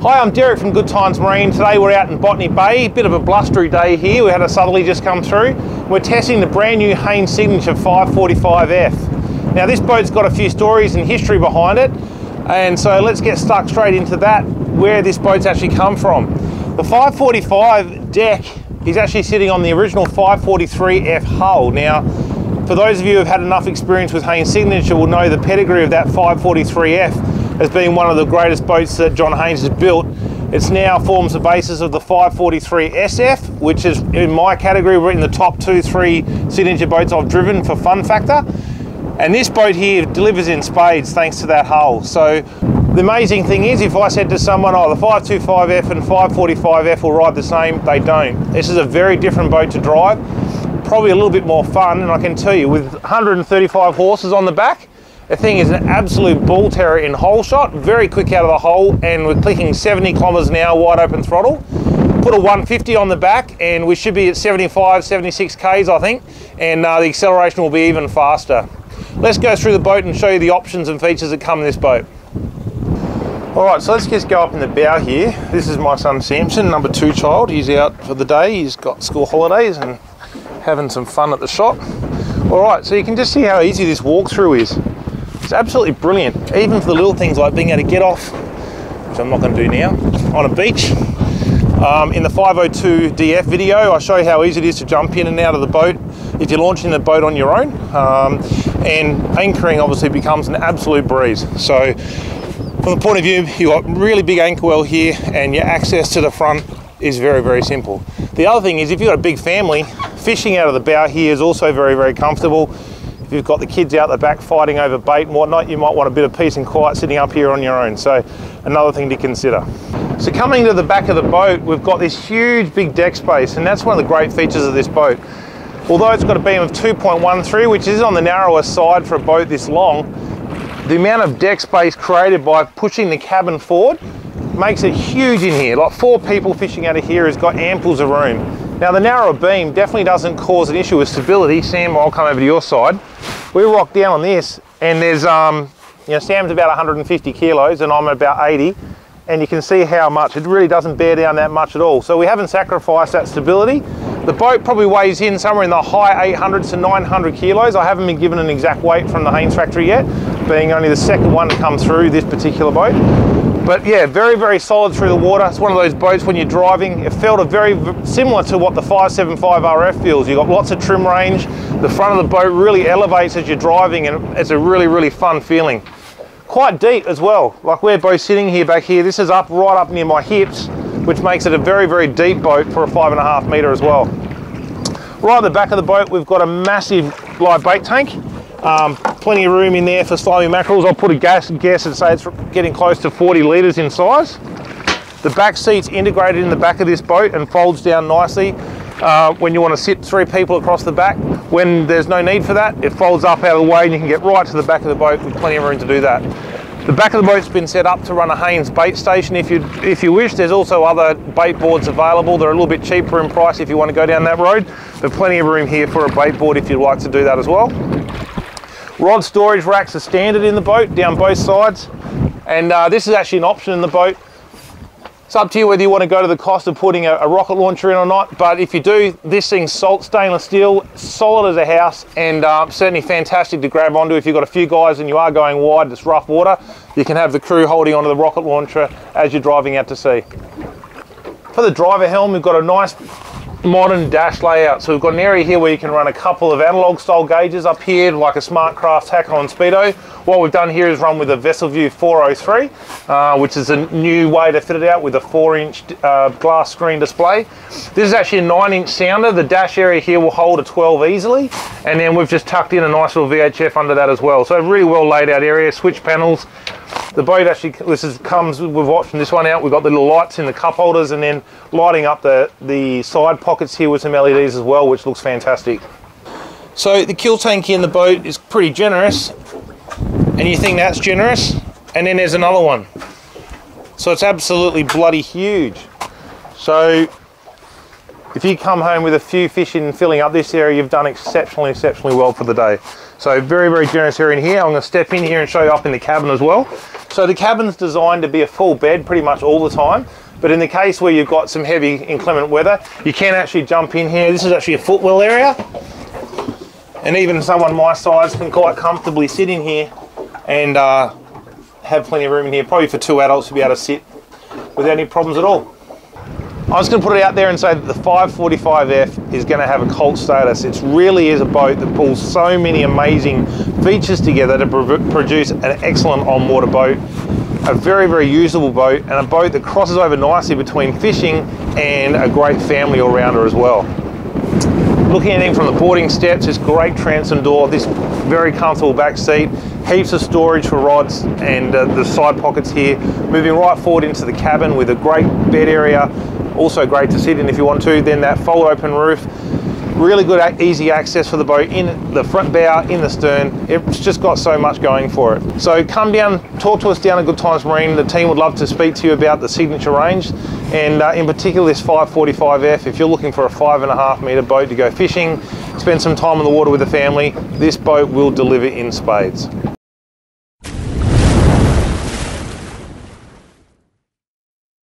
Hi, I'm Derek from Good Times Marine. Today we're out in Botany Bay. Bit of a blustery day here. We had a southerly just come through. We're testing the brand new Haines Signature 545F. Now this boat's got a few stories and history behind it. And so let's get stuck straight into that, where this boat's actually come from. The 545 deck is actually sitting on the original 543F hull. Now, for those of you who have had enough experience with Haines Signature will know the pedigree of that 543F as being one of the greatest boats that John Haines has built. It now forms the basis of the 543 SF, which is in my category, we're in the top two, three signature boats I've driven for fun factor. And this boat here delivers in spades thanks to that hull. So the amazing thing is if I said to someone, oh, the 525F and 545F will ride the same, they don't. This is a very different boat to drive, probably a little bit more fun. And I can tell you with 135 horses on the back, the thing is an absolute bull terror in hole shot, very quick out of the hole, and we're clicking 70 kilometers an hour wide open throttle. Put a 150 on the back, and we should be at 75, 76 k's, I think, and uh, the acceleration will be even faster. Let's go through the boat and show you the options and features that come in this boat. All right, so let's just go up in the bow here. This is my son Samson, number two child. He's out for the day. He's got school holidays and having some fun at the shop. All right, so you can just see how easy this walkthrough is. It's absolutely brilliant, even for the little things like being able to get off, which I'm not going to do now, on a beach. Um, in the 502 DF video, I show you how easy it is to jump in and out of the boat if you're launching the boat on your own. Um, and anchoring obviously becomes an absolute breeze. So from the point of view, you've got really big anchor well here and your access to the front is very, very simple. The other thing is if you've got a big family, fishing out of the bow here is also very, very comfortable. If you've got the kids out the back fighting over bait and whatnot, you might want a bit of peace and quiet sitting up here on your own. So another thing to consider. So coming to the back of the boat, we've got this huge big deck space and that's one of the great features of this boat. Although it's got a beam of 2.13, which is on the narrower side for a boat this long, the amount of deck space created by pushing the cabin forward makes it huge in here. Like four people fishing out of here has got amples of room. Now the narrow beam definitely doesn't cause an issue with stability. Sam, I'll come over to your side. We rock down on this and there's, um, you know, Sam's about 150 kilos and I'm about 80 and you can see how much, it really doesn't bear down that much at all. So we haven't sacrificed that stability. The boat probably weighs in somewhere in the high 800s to 900 kilos. I haven't been given an exact weight from the Haines factory yet, being only the second one to come through this particular boat. But yeah, very, very solid through the water. It's one of those boats when you're driving, it felt a very similar to what the 575 RF feels. You've got lots of trim range. The front of the boat really elevates as you're driving and it's a really, really fun feeling. Quite deep as well. Like we're both sitting here back here. This is up right up near my hips, which makes it a very, very deep boat for a five and a half meter as well. Right at the back of the boat, we've got a massive live bait tank. Um, plenty of room in there for slimy mackerels. I'll put a gas guess and say it's getting close to 40 litres in size. The back seat's integrated in the back of this boat and folds down nicely. Uh, when you want to sit three people across the back, when there's no need for that, it folds up out of the way and you can get right to the back of the boat with plenty of room to do that. The back of the boat's been set up to run a Haines bait station if you if you wish. There's also other bait boards available. They're a little bit cheaper in price if you want to go down that road, but plenty of room here for a bait board if you'd like to do that as well. Rod storage racks are standard in the boat down both sides. And uh, this is actually an option in the boat. It's up to you whether you want to go to the cost of putting a, a rocket launcher in or not. But if you do, this thing's salt stainless steel, solid as a house, and uh, certainly fantastic to grab onto if you've got a few guys and you are going wide, it's rough water. You can have the crew holding onto the rocket launcher as you're driving out to sea. For the driver helm, we've got a nice modern dash layout. So we've got an area here where you can run a couple of analog style gauges up here, like a Smartcraft Hack on Speedo. What we've done here is run with a VesselView 403, uh, which is a new way to fit it out with a four inch uh, glass screen display. This is actually a nine inch sounder. The dash area here will hold a 12 easily. And then we've just tucked in a nice little VHF under that as well. So really well laid out area, switch panels, the boat actually, this is, comes, we've watched this one out, we've got the little lights in the cup holders and then lighting up the, the side pockets here with some LEDs as well, which looks fantastic. So the kill tank in the boat is pretty generous, and you think that's generous, and then there's another one. So it's absolutely bloody huge. So if you come home with a few fish in filling up this area, you've done exceptionally, exceptionally well for the day. So very, very generous area in here. I'm going to step in here and show you up in the cabin as well. So the cabin's designed to be a full bed pretty much all the time. But in the case where you've got some heavy inclement weather, you can actually jump in here. This is actually a footwell area. And even someone my size can quite comfortably sit in here and uh, have plenty of room in here, probably for two adults to be able to sit without any problems at all. I was going to put it out there and say that the 545F is going to have a cult status. It really is a boat that pulls so many amazing features together to produce an excellent on-water boat, a very, very usable boat, and a boat that crosses over nicely between fishing and a great family all-rounder as well. Looking at it from the boarding steps, this great transom door, this very comfortable back seat, heaps of storage for rods and uh, the side pockets here. Moving right forward into the cabin with a great bed area, also great to sit in if you want to. Then that fold open roof, really good easy access for the boat in the front bow, in the stern. It's just got so much going for it. So come down, talk to us down at Good Times Marine. The team would love to speak to you about the signature range and uh, in particular this 545F. If you're looking for a five and a half meter boat to go fishing, spend some time on the water with the family, this boat will deliver in spades.